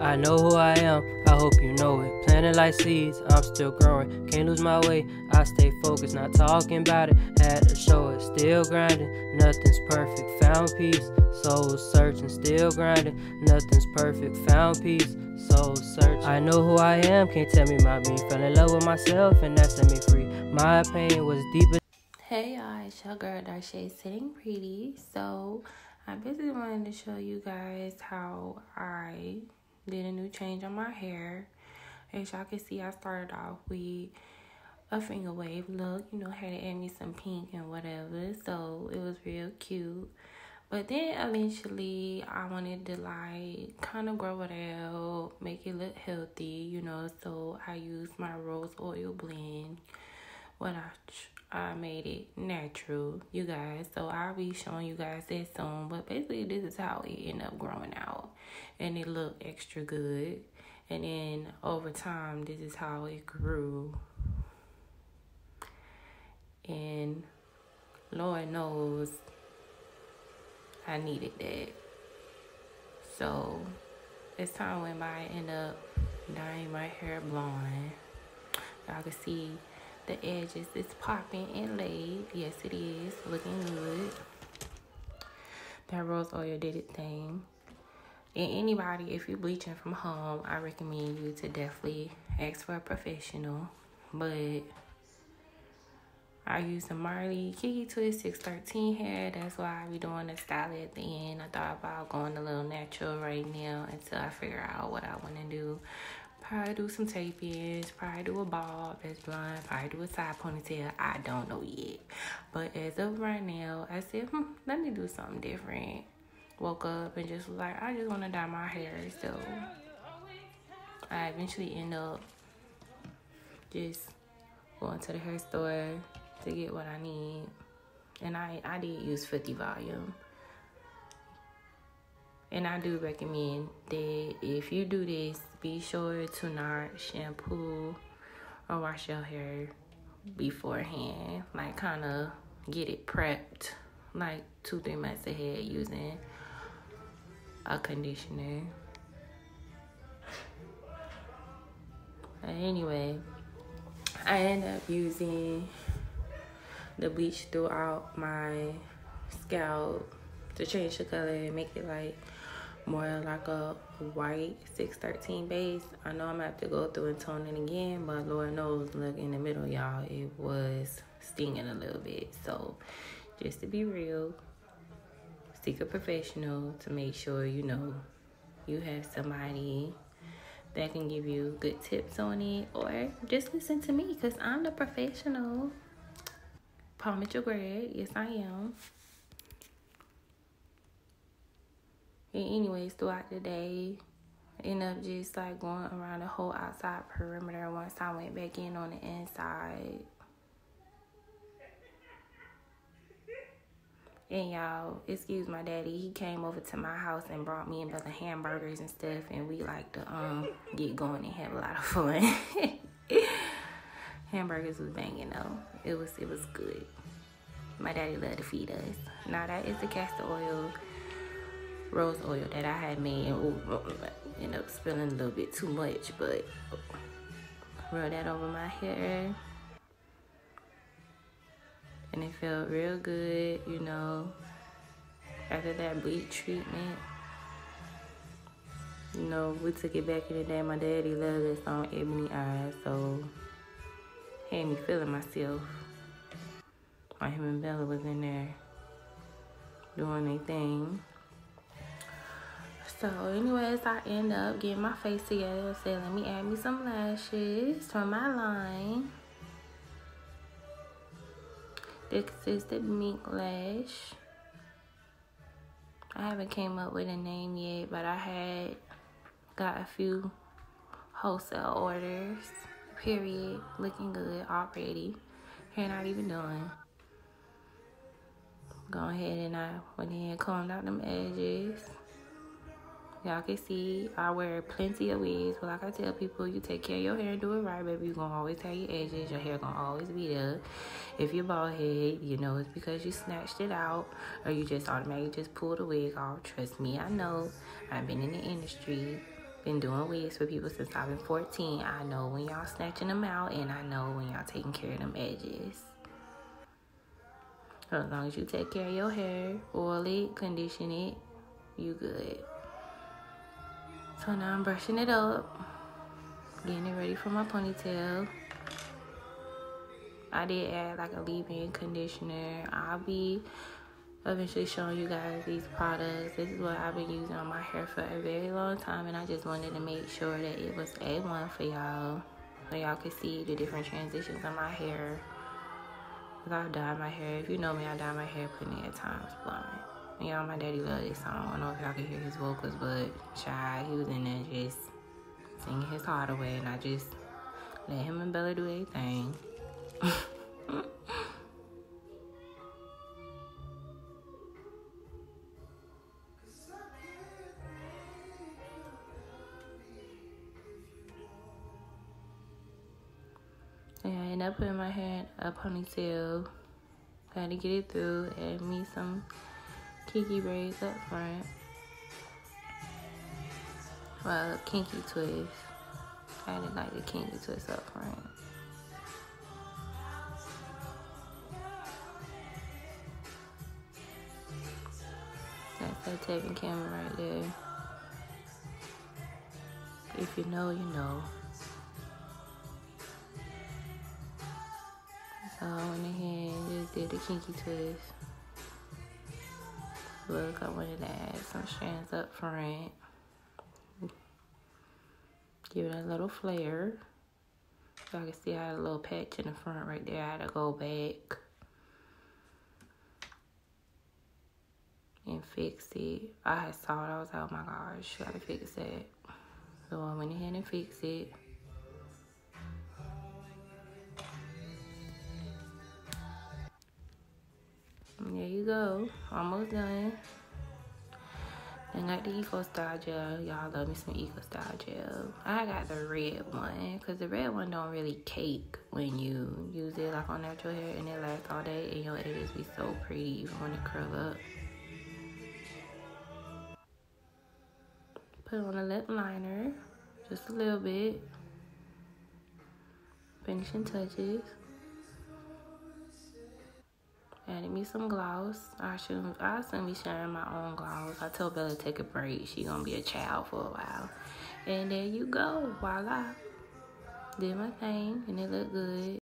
I know who I am, I hope you know it. Planted like seeds, I'm still growing. Can't lose my way, I stay focused, not talking about it. Had to show it, still grinding. Nothing's perfect, found peace. Soul searching, still grinding. Nothing's perfect, found peace. Soul searching. I know who I am, can't tell me about me. Fell in love with myself, and that set me free. My pain was deeper. Hey y'all, it's your girl Darchae sitting pretty. So I basically wanted to show you guys how I did a new change on my hair. As y'all can see, I started off with a finger wave look, you know, had to add me some pink and whatever. So it was real cute. But then eventually I wanted to like kind of grow it out, make it look healthy, you know. So I used my rose oil blend. What I I made it natural, you guys. So I'll be showing you guys that soon. But basically, this is how it ended up growing out, and it looked extra good. And then over time, this is how it grew. And Lord knows, I needed that. So as time by, I ended up dyeing my hair blonde. Y'all can see the edges is popping and laid. Yes, it is. Looking good. That rose oil did its thing. And anybody, if you're bleaching from home, I recommend you to definitely ask for a professional. But I use the Marley Kiki Twist 613 hair. That's why be doing the style at the end. I thought about going a little natural right now until I figure out what I want to do. Probably do some tape ins, probably do a bob that's blonde, probably do a side ponytail. I don't know yet. But as of right now, I said, hmm, let me do something different. Woke up and just was like, I just want to dye my hair. So I eventually end up just going to the hair store to get what I need. And I, I did use 50 volume. And I do recommend that if you do this, be sure to not shampoo or wash your hair beforehand. Like, kind of get it prepped like two, three months ahead using a conditioner. Anyway, I end up using the bleach throughout my scalp to change the color and make it like more like a white 613 base. I know I'm gonna have to go through and tone it again, but Lord knows, look in the middle, y'all, it was stinging a little bit. So just to be real, seek a professional to make sure you know you have somebody that can give you good tips on it or just listen to me because I'm the professional. Palm your grad, yes I am. And anyways, throughout the day, end up just like going around the whole outside perimeter once I went back in on the inside. And y'all, excuse my daddy, he came over to my house and brought me another hamburgers and stuff, and we like to um get going and have a lot of fun. hamburgers was banging though. It was it was good. My daddy loved to feed us. Now that is the castor oil rose oil that I had made and end up spilling a little bit too much, but rub that over my hair. And it felt real good, you know, after that bleach treatment. You know, we took it back in the day. My daddy loved us on Ebony Eyes, so had me feeling myself. My him and Bella was in there doing their thing. So anyways, I end up getting my face together. I said, let me add me some lashes from my line. This is the Mink Lash. I haven't came up with a name yet, but I had got a few wholesale orders. Period. Looking good already. Hair not even done. Go ahead and I went ahead and combed out them edges Y'all can see I wear plenty of wigs. But like I tell people, you take care of your hair and do it right, baby. You're gonna always have your edges. Your hair gonna always be there. If you're bald head, you know it's because you snatched it out or you just automatically just pulled the wig off. Trust me, I know. I've been in the industry, been doing wigs for people since I've been 14. I know when y'all snatching them out and I know when y'all taking care of them edges. So as long as you take care of your hair, oil it, condition it, you good. So now I'm brushing it up, getting it ready for my ponytail. I did add like a leave-in conditioner. I'll be eventually showing you guys these products. This is what I've been using on my hair for a very long time and I just wanted to make sure that it was A1 for y'all so y'all could see the different transitions on my hair. Cause I've dyed my hair. If you know me, I dye my hair plenty of times blonde. Y'all, my daddy love this song. I don't know if y'all can hear his vocals, but shy, he was in there just singing his heart away, and I just let him and Bella do anything. thing. Yeah, I ended up putting my hair in a ponytail. To get it through. Add me some kiki braids up front. Well, kinky twist. I didn't like the kinky twist up front. That's that tapping camera right there. If you know, you know. So I went ahead and just did the kinky twist. Look, I wanted to add some strands up front. Give it a little flare. Y'all can see I had a little patch in the front right there. I had to go back and fix it. I had saw it. I was like, oh my gosh, gotta fix it. So I went ahead and fixed it. There you go. Almost done. I got the Eco Style gel. Y'all love me some Eco Style gel. I got the red one because the red one don't really cake when you use it like on natural hair and it lasts all day and your edges be so pretty even when it curl up. Put on a lip liner, just a little bit. Finishing touches. Added me some gloss. I should I should be sharing my own gloss. I told Bella to take a break. She gonna be a child for a while. And there you go. Voila. Did my thing and it looked good.